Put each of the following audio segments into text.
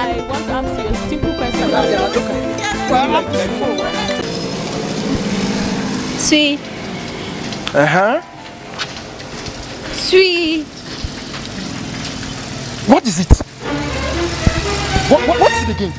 I want to ask you a simple question. Sweet, Uh huh. sweet. What is it? What, what, what is it again?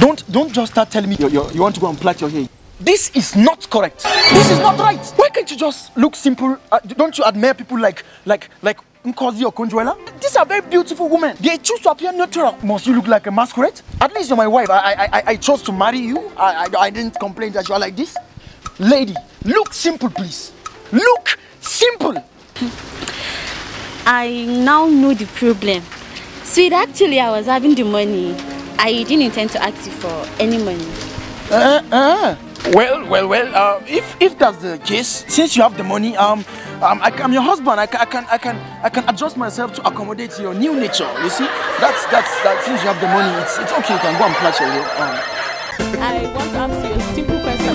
Don't don't just start telling me you you you want to go and plait your hair. This is not correct. This is not right. Why can't you just look simple? Uh, don't you admire people like like like Nkosi or Conjuela? These are very beautiful women. They choose to appear natural. Must you look like a masquerade? At least you're my wife. I I I, I chose to marry you. I, I I didn't complain that you are like this. Lady, look simple, please. Look simple. I now know the problem. Sweet, actually, I was having the money. I didn't intend to ask you for any money. Uh, uh. Well, well, well. Uh, if if that's the case, since you have the money, um, um, I, am your husband. I, I can, I can, I can adjust myself to accommodate your new nature. You see, that's that's that. Since you have the money, it's it's okay. You can go and plait your hair. Um, I want to ask you a simple question.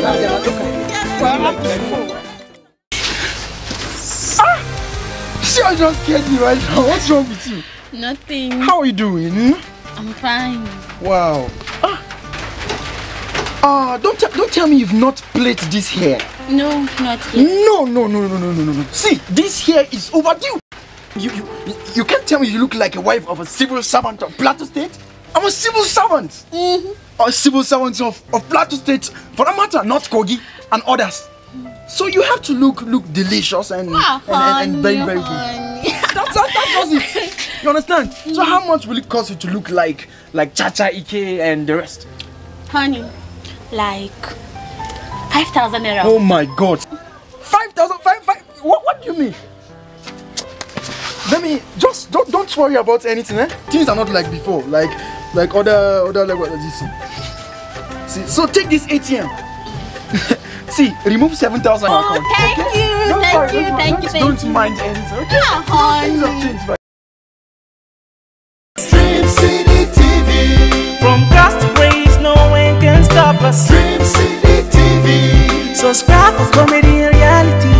see, I just scared you right now. What's wrong with you? Nothing. How are you doing? hmm? I'm fine. Wow. Ah. Ah, don't don't tell me you've not plait this hair. No, not yet. No, no, no, no, no, no, no, no. See, this hair is overdue. You, you, you can't tell me you look like a wife of a civil servant of Plateau State. I'm a civil servant. Mm-hmm. A civil servant of, of Plateau State, for that matter, not Kogi and others. So you have to look look delicious and Ah, and, and, and very very good. That's that, that does it. You understand? So how much will it cost you to look like like Chacha Eke and the rest? Honey, like 5,000 naira. Oh my God! Five thousand five five. What what do you mean? Let me just don't don't worry about anything. Eh? Things are not like before. Like like other other like what is this? See, so take this ATM. See, remove seven thousand Oh, account. thank okay? you, Don't thank worry, you, don't, thank don't, you, thank Don't you. mind anything. Okay? Ah, Things have honey. changed by comedy and reality.